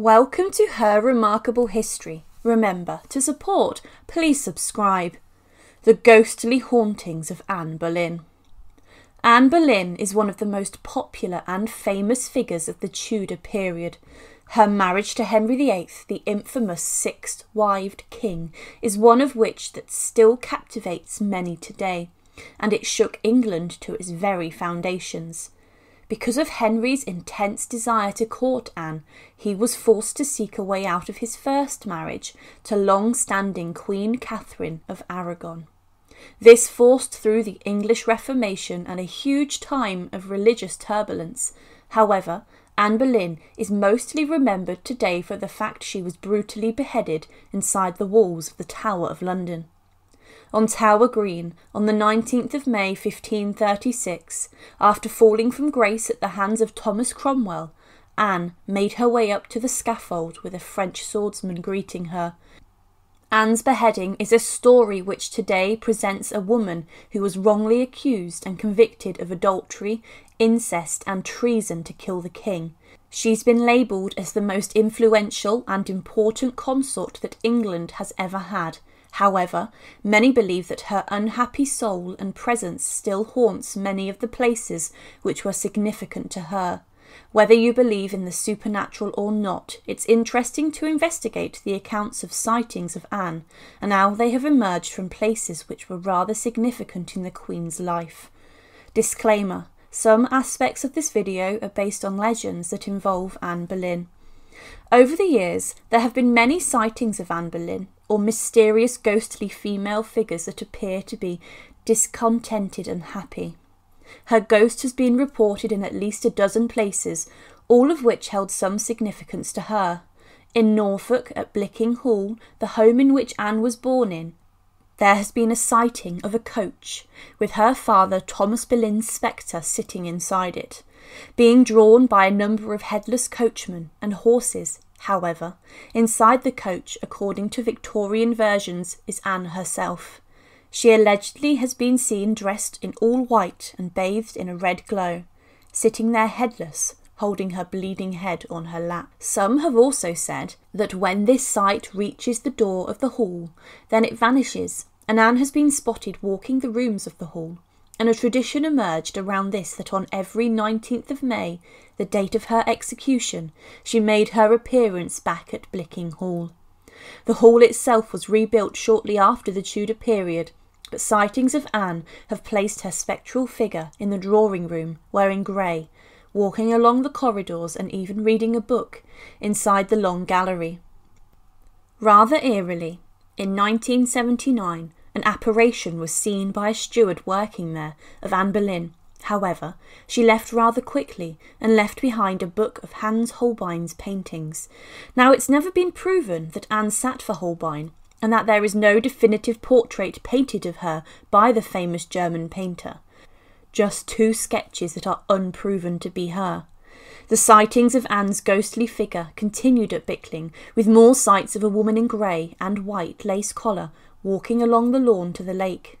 Welcome to Her Remarkable History. Remember, to support, please subscribe. The Ghostly Hauntings of Anne Boleyn. Anne Boleyn is one of the most popular and famous figures of the Tudor period. Her marriage to Henry VIII, the infamous six-wived king, is one of which that still captivates many today, and it shook England to its very foundations. Because of Henry's intense desire to court Anne, he was forced to seek a way out of his first marriage to long standing Queen Catherine of Aragon. This forced through the English Reformation and a huge time of religious turbulence. However, Anne Boleyn is mostly remembered today for the fact she was brutally beheaded inside the walls of the Tower of London on Tower Green on the 19th of May 1536, after falling from grace at the hands of Thomas Cromwell, Anne made her way up to the scaffold with a French swordsman greeting her. Anne's beheading is a story which today presents a woman who was wrongly accused and convicted of adultery, incest, and treason to kill the king. She's been labelled as the most influential and important consort that England has ever had, However, many believe that her unhappy soul and presence still haunts many of the places which were significant to her. Whether you believe in the supernatural or not, it's interesting to investigate the accounts of sightings of Anne and how they have emerged from places which were rather significant in the Queen's life. Disclaimer Some aspects of this video are based on legends that involve Anne Boleyn. Over the years, there have been many sightings of Anne Boleyn, or mysterious ghostly female figures that appear to be discontented and happy. Her ghost has been reported in at least a dozen places, all of which held some significance to her. In Norfolk, at Blickling Hall, the home in which Anne was born in, there has been a sighting of a coach, with her father Thomas Boleyn's spectre sitting inside it, being drawn by a number of headless coachmen and horses However, inside the coach, according to Victorian versions, is Anne herself. She allegedly has been seen dressed in all white and bathed in a red glow, sitting there headless, holding her bleeding head on her lap. Some have also said that when this sight reaches the door of the hall, then it vanishes, and Anne has been spotted walking the rooms of the hall, and a tradition emerged around this that on every 19th of May, the date of her execution, she made her appearance back at Blickling Hall. The hall itself was rebuilt shortly after the Tudor period, but sightings of Anne have placed her spectral figure in the drawing room, wearing grey, walking along the corridors and even reading a book inside the long gallery. Rather eerily, in 1979, an apparition was seen by a steward working there of Anne Boleyn. However, she left rather quickly and left behind a book of Hans Holbein's paintings. Now, it's never been proven that Anne sat for Holbein, and that there is no definitive portrait painted of her by the famous German painter. Just two sketches that are unproven to be her. The sightings of Anne's ghostly figure continued at Blickling, with more sights of a woman in grey and white lace collar walking along the lawn to the lake.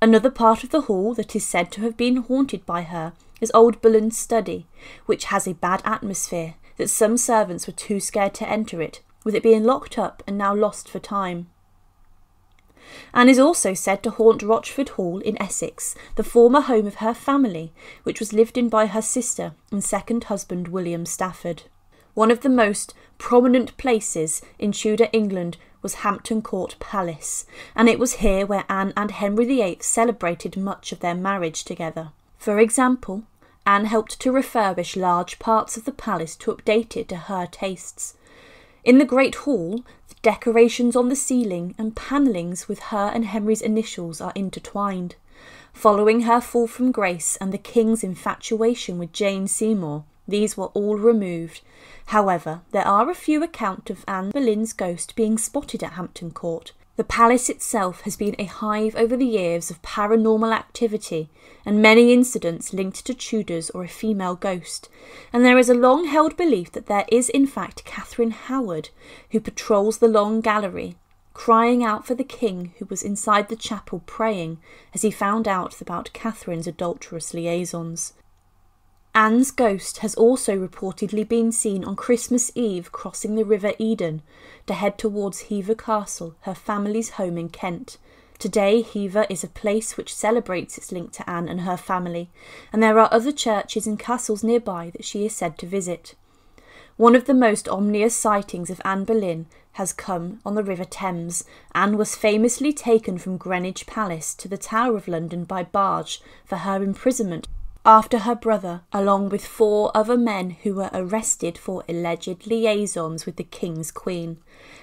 Another part of the hall that is said to have been haunted by her is Old Bullen's study, which has a bad atmosphere that some servants were too scared to enter it, with it being locked up and now lost for time. Anne is also said to haunt Rochford Hall in Essex, the former home of her family, which was lived in by her sister and second husband William Stafford. One of the most prominent places in Tudor England was Hampton Court Palace, and it was here where Anne and Henry VIII celebrated much of their marriage together. For example, Anne helped to refurbish large parts of the palace to update it to her tastes. In the Great Hall, the decorations on the ceiling and panellings with her and Henry's initials are intertwined. Following her fall from grace and the king's infatuation with Jane Seymour, these were all removed. However, there are a few accounts of Anne Boleyn's ghost being spotted at Hampton Court. The palace itself has been a hive over the years of paranormal activity and many incidents linked to Tudors or a female ghost, and there is a long held belief that there is in fact Catherine Howard who patrols the long gallery, crying out for the king who was inside the chapel praying as he found out about Catherine's adulterous liaisons. Anne's ghost has also reportedly been seen on Christmas Eve crossing the River Eden to head towards Hever Castle, her family's home in Kent. Today, Hever is a place which celebrates its link to Anne and her family, and there are other churches and castles nearby that she is said to visit. One of the most ominous sightings of Anne Boleyn has come on the River Thames. Anne was famously taken from Greenwich Palace to the Tower of London by barge for her imprisonment after her brother, along with four other men who were arrested for alleged liaisons with the King's Queen.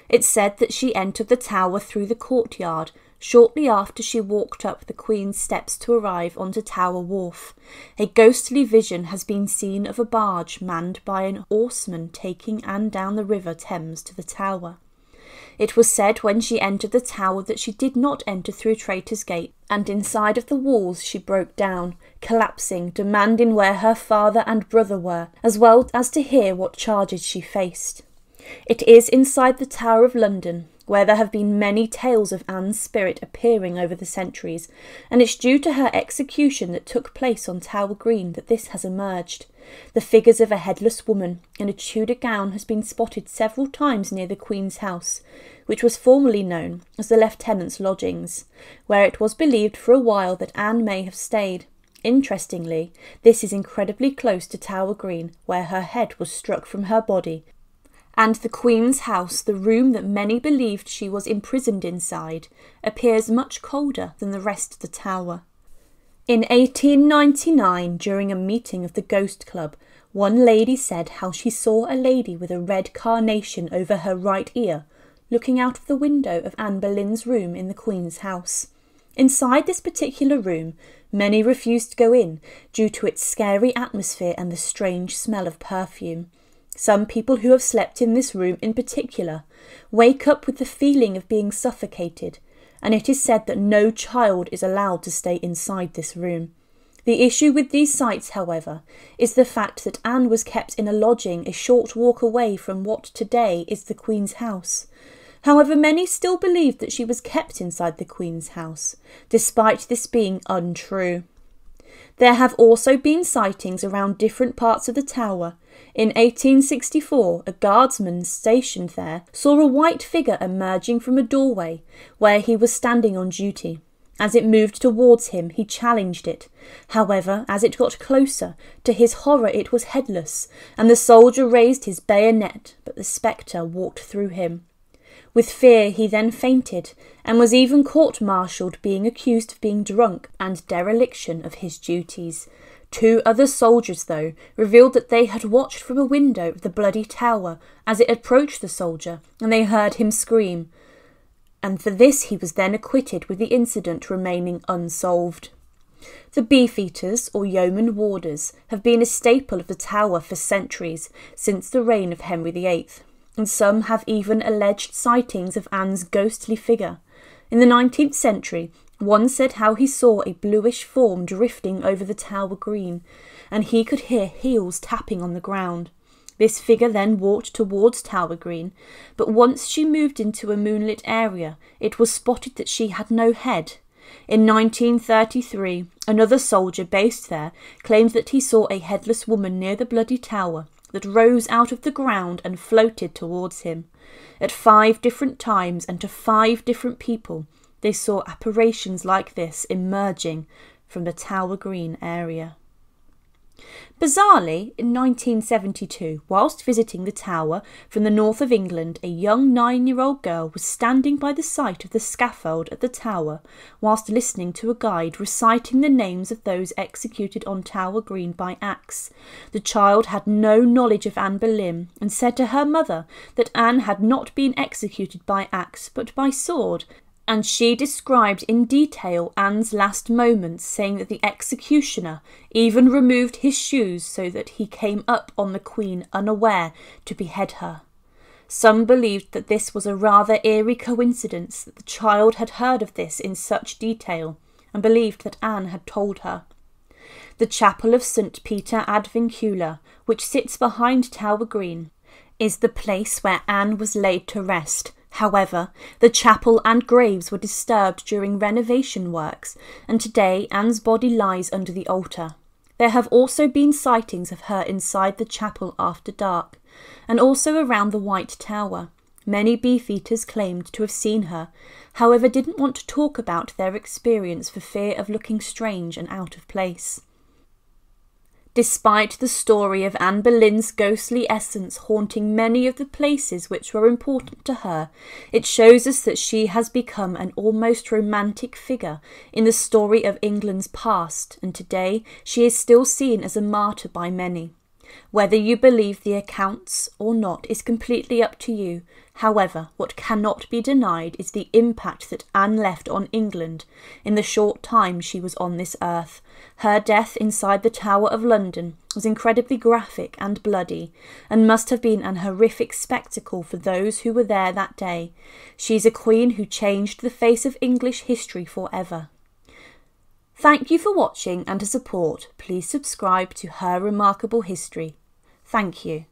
It's said that she entered the tower through the courtyard shortly after she walked up the Queen's steps to arrive onto Tower Wharf. A ghostly vision has been seen of a barge manned by an oarsman taking Anne down the River Thames to the tower. It was said when she entered the tower that she did not enter through Traitor's Gate, and inside of the walls she broke down, collapsing, demanding where her father and brother were, as well as to hear what charges she faced. It is inside the Tower of London, where there have been many tales of Anne's spirit appearing over the centuries, and it's due to her execution that took place on Tower Green that this has emerged. The figures of a headless woman in a Tudor gown has been spotted several times near the Queen's house, which was formerly known as the Lieutenant's Lodgings, where it was believed for a while that Anne may have stayed. Interestingly, this is incredibly close to Tower Green, where her head was struck from her body and the Queen's house, the room that many believed she was imprisoned inside, appears much colder than the rest of the tower. In 1899, during a meeting of the Ghost Club, one lady said how she saw a lady with a red carnation over her right ear looking out of the window of Anne Boleyn's room in the Queen's house. Inside this particular room, many refused to go in due to its scary atmosphere and the strange smell of perfume. Some people who have slept in this room in particular wake up with the feeling of being suffocated, and it is said that no child is allowed to stay inside this room. The issue with these sites, however, is the fact that Anne was kept in a lodging a short walk away from what today is the Queen's house. However, many still believe that she was kept inside the Queen's house, despite this being untrue. There have also been sightings around different parts of the tower, in 1864, a guardsman stationed there saw a white figure emerging from a doorway where he was standing on duty. As it moved towards him, he challenged it. However, as it got closer, to his horror it was headless, and the soldier raised his bayonet, but the spectre walked through him. With fear, he then fainted, and was even court martialed, being accused of being drunk and dereliction of his duties. Two other soldiers, though, revealed that they had watched from a window of the bloody tower as it approached the soldier, and they heard him scream. And for this he was then acquitted, with the incident remaining unsolved. The beefeaters, or yeoman warders, have been a staple of the tower for centuries, since the reign of Henry VIII, and some have even alleged sightings of Anne's ghostly figure. In the nineteenth century, one said how he saw a bluish form drifting over the tower green, and he could hear heels tapping on the ground. This figure then walked towards Tower Green, but once she moved into a moonlit area, it was spotted that she had no head. In 1933, another soldier based there claimed that he saw a headless woman near the bloody tower that rose out of the ground and floated towards him. At five different times and to five different people, they saw apparitions like this emerging from the Tower Green area. Bizarrely, in 1972, whilst visiting the tower from the north of England, a young nine year old girl was standing by the site of the scaffold at the tower whilst listening to a guide reciting the names of those executed on Tower Green by axe. The child had no knowledge of Anne Boleyn and said to her mother that Anne had not been executed by axe but by sword and she described in detail Anne's last moments, saying that the executioner even removed his shoes so that he came up on the Queen unaware to behead her. Some believed that this was a rather eerie coincidence that the child had heard of this in such detail, and believed that Anne had told her. The chapel of St. Peter ad Vincula, which sits behind Tower Green, is the place where Anne was laid to rest However, the chapel and graves were disturbed during renovation works, and today Anne's body lies under the altar. There have also been sightings of her inside the chapel after dark, and also around the White Tower. Many beefeaters claimed to have seen her, however, didn't want to talk about their experience for fear of looking strange and out of place. Despite the story of Anne Boleyn's ghostly essence haunting many of the places which were important to her, it shows us that she has become an almost romantic figure in the story of England's past, and today she is still seen as a martyr by many. Whether you believe the accounts or not is completely up to you. However, what cannot be denied is the impact that Anne left on England in the short time she was on this earth. Her death inside the Tower of London was incredibly graphic and bloody, and must have been an horrific spectacle for those who were there that day. She is a queen who changed the face of English history forever. Thank you for watching and to support, please subscribe to Her Remarkable History. Thank you.